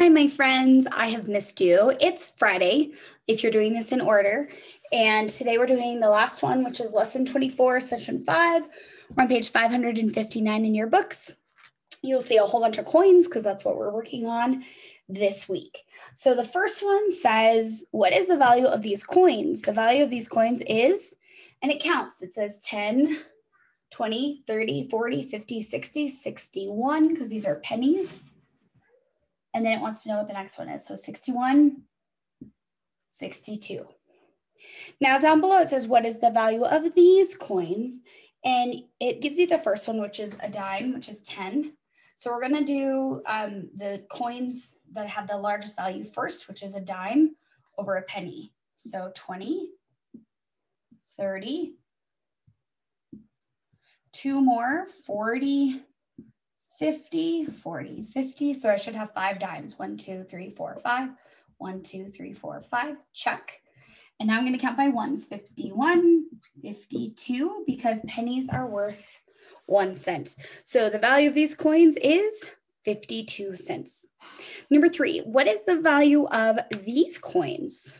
Hi, my friends. I have missed you. It's Friday if you're doing this in order. And today we're doing the last one, which is lesson 24, session five. We're on page 559 in your books. You'll see a whole bunch of coins because that's what we're working on this week. So the first one says, What is the value of these coins? The value of these coins is, and it counts. It says 10, 20, 30, 40, 50, 60, 61, because these are pennies. And then it wants to know what the next one is. So 61, 62. Now down below it says, what is the value of these coins? And it gives you the first one, which is a dime, which is 10. So we're gonna do um, the coins that have the largest value first, which is a dime over a penny. So 20, 30, two more, 40, 50, 40, 50. So I should have five dimes. One, two, three, four, five. One, two, three, four, five. Check. And now I'm going to count by ones 51, 52, because pennies are worth one cent. So the value of these coins is 52 cents. Number three, what is the value of these coins?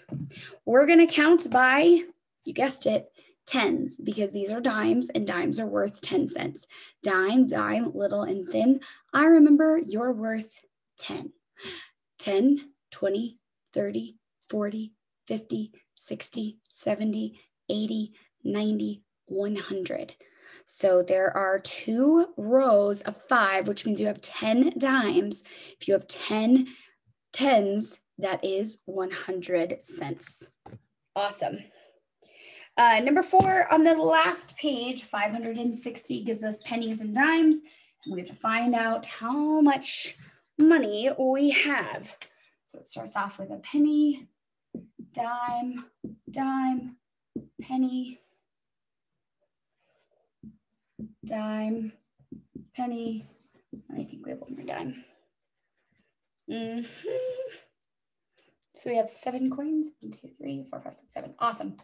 We're going to count by, you guessed it, tens because these are dimes and dimes are worth 10 cents. Dime, dime, little and thin. I remember you're worth 10. 10, 20, 30, 40, 50, 60, 70, 80, 90, 100. So there are two rows of five, which means you have 10 dimes. If you have 10 tens, that is 100 cents. Awesome. Uh, number four on the last page, 560 gives us pennies and dimes. we have to find out how much money we have. So it starts off with a penny, dime, dime, penny, dime, penny. I think we have one more dime. Mm -hmm. So we have seven coins. One, two, three, four, five, six, seven. Awesome.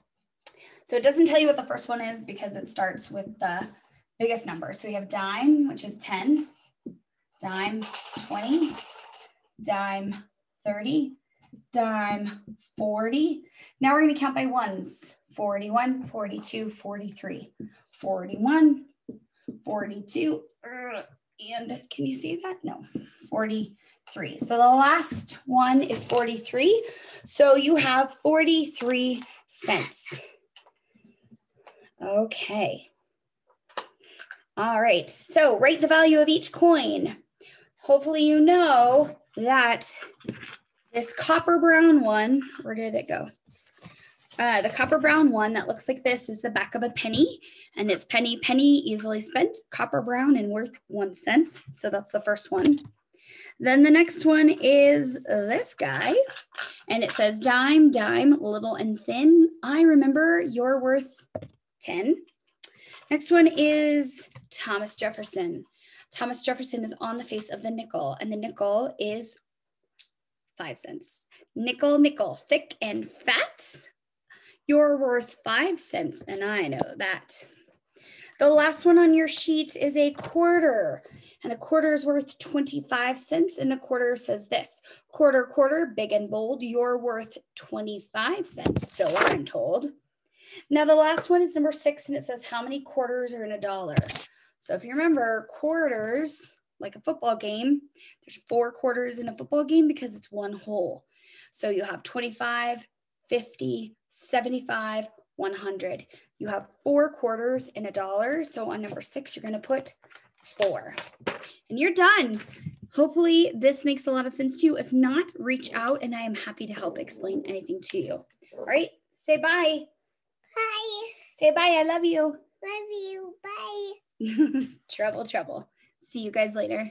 So it doesn't tell you what the first one is because it starts with the biggest number. So we have dime, which is 10, dime 20, dime 30, dime 40. Now we're going to count by ones 41, 42, 43, 41, 42. Uh, and can you see that? No, 43. So the last one is 43. So you have 43 cents. Okay. All right, so write the value of each coin. Hopefully you know that this copper brown one, where did it go? Uh, the copper brown one that looks like this is the back of a penny and it's penny, penny, easily spent, copper brown and worth one cent. So that's the first one. Then the next one is this guy and it says dime, dime, little and thin. I remember you're worth 10. Next one is Thomas Jefferson. Thomas Jefferson is on the face of the nickel, and the nickel is five cents. Nickel, nickel, thick and fat. You're worth five cents, and I know that. The last one on your sheet is a quarter, and a quarter is worth 25 cents, and the quarter says this quarter, quarter, big and bold, you're worth 25 cents, so I'm told. Now the last one is number six and it says how many quarters are in a dollar. So if you remember quarters, like a football game, there's four quarters in a football game because it's one whole. So you have 25, 50, 75, 100. You have four quarters in a dollar. So on number six, you're going to put four and you're done. Hopefully this makes a lot of sense to you. If not, reach out and I am happy to help explain anything to you. All right, say. Bye. Say bye. I love you. Love you. Bye. trouble, trouble. See you guys later.